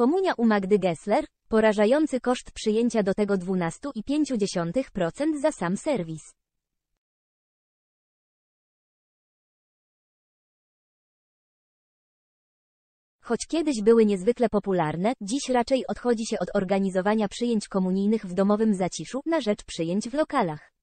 Komunia u Magdy Gessler, porażający koszt przyjęcia do tego 12,5% za sam serwis. Choć kiedyś były niezwykle popularne, dziś raczej odchodzi się od organizowania przyjęć komunijnych w domowym zaciszu na rzecz przyjęć w lokalach.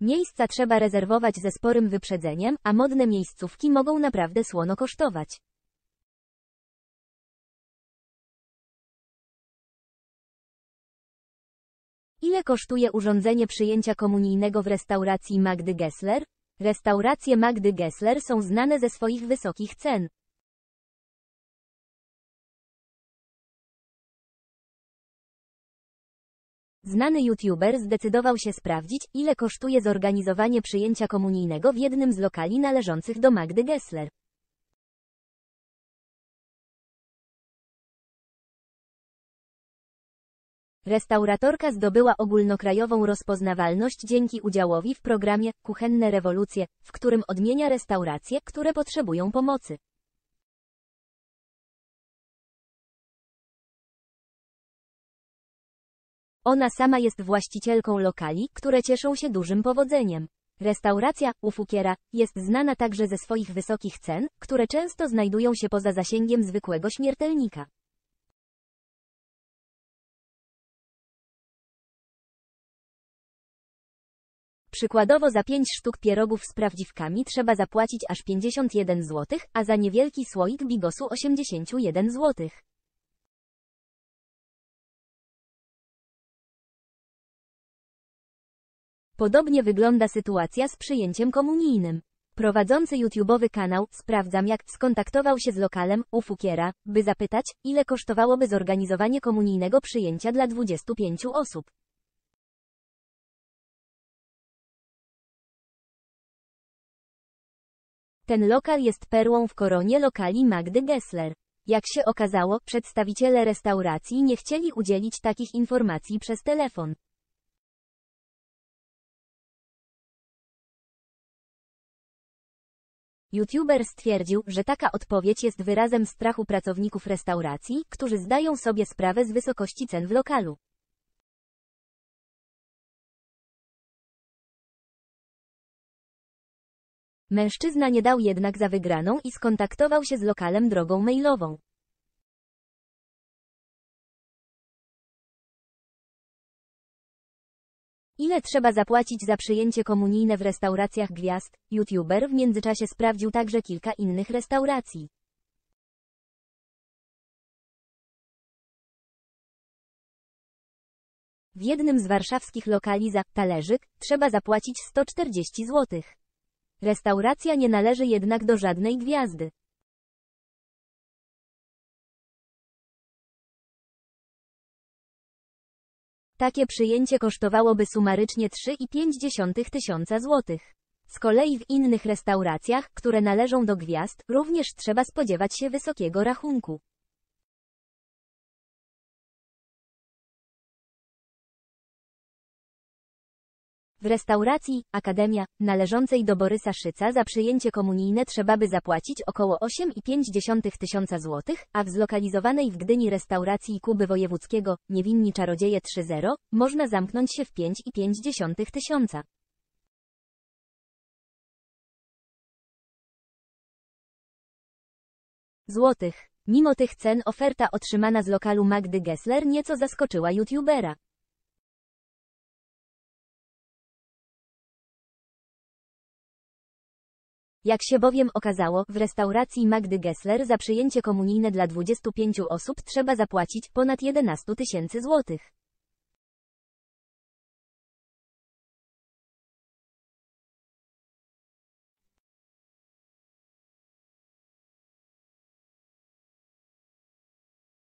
Miejsca trzeba rezerwować ze sporym wyprzedzeniem, a modne miejscówki mogą naprawdę słono kosztować. Ile kosztuje urządzenie przyjęcia komunijnego w restauracji Magdy Gessler? Restauracje Magdy Gessler są znane ze swoich wysokich cen. Znany youtuber zdecydował się sprawdzić, ile kosztuje zorganizowanie przyjęcia komunijnego w jednym z lokali należących do Magdy Gessler. Restauratorka zdobyła ogólnokrajową rozpoznawalność dzięki udziałowi w programie Kuchenne Rewolucje, w którym odmienia restauracje, które potrzebują pomocy. Ona sama jest właścicielką lokali, które cieszą się dużym powodzeniem. Restauracja Ufukiera jest znana także ze swoich wysokich cen, które często znajdują się poza zasięgiem zwykłego śmiertelnika. Przykładowo za 5 sztuk pierogów z prawdziwkami trzeba zapłacić aż 51 zł, a za niewielki słoik bigosu 81 zł. Podobnie wygląda sytuacja z przyjęciem komunijnym. Prowadzący YouTube'owy kanał Sprawdzam jak skontaktował się z lokalem u Fukiera, by zapytać, ile kosztowałoby zorganizowanie komunijnego przyjęcia dla 25 osób. Ten lokal jest perłą w koronie lokali Magdy Gessler. Jak się okazało, przedstawiciele restauracji nie chcieli udzielić takich informacji przez telefon. YouTuber stwierdził, że taka odpowiedź jest wyrazem strachu pracowników restauracji, którzy zdają sobie sprawę z wysokości cen w lokalu. Mężczyzna nie dał jednak za wygraną i skontaktował się z lokalem drogą mailową. Ile trzeba zapłacić za przyjęcie komunijne w restauracjach gwiazd? YouTuber w międzyczasie sprawdził także kilka innych restauracji. W jednym z warszawskich lokali za talerzyk trzeba zapłacić 140 zł. Restauracja nie należy jednak do żadnej gwiazdy. Takie przyjęcie kosztowałoby sumarycznie 3,5 tysiąca złotych. Z kolei w innych restauracjach, które należą do gwiazd, również trzeba spodziewać się wysokiego rachunku. W restauracji Akademia, należącej do Borysa Szyca za przyjęcie komunijne trzeba by zapłacić około 8,5 tysiąca złotych, a w zlokalizowanej w Gdyni restauracji Kuby Wojewódzkiego, Niewinni Czarodzieje 3.0, można zamknąć się w 5,5 tysiąca. Złotych. Mimo tych cen oferta otrzymana z lokalu Magdy Gessler nieco zaskoczyła youtubera. Jak się bowiem okazało, w restauracji Magdy Gessler za przyjęcie komunijne dla 25 osób trzeba zapłacić ponad 11 tysięcy złotych.